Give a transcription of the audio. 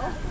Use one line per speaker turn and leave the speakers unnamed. know.